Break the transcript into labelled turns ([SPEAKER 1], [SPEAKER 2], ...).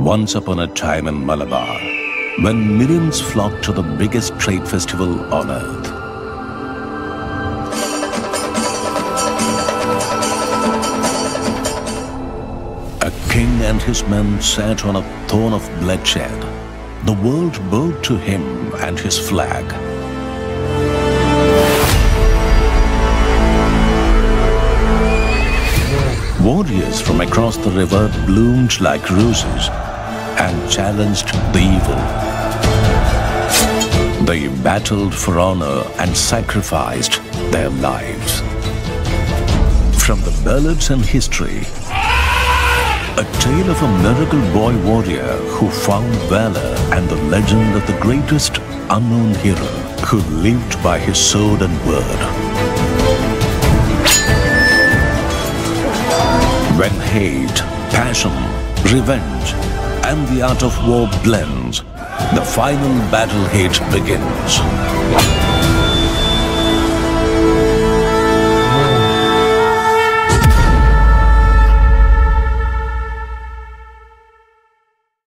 [SPEAKER 1] Once upon a time in Malabar, when millions flocked to the biggest trade festival on earth, a king and his men sat on a throne of bloodshed. The world bowed to him and his flag. Warriors from across the river bloomed like roses and challenged the evil. They battled for honor and sacrificed their lives. From the ballads and history, a tale of a miracle boy warrior who found valor and the legend of the greatest unknown hero who lived by his sword and word. When hate, passion, revenge, and the art of war blends, the final battle hate begins.